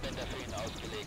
Kabelbänder für ihn ausgelegt.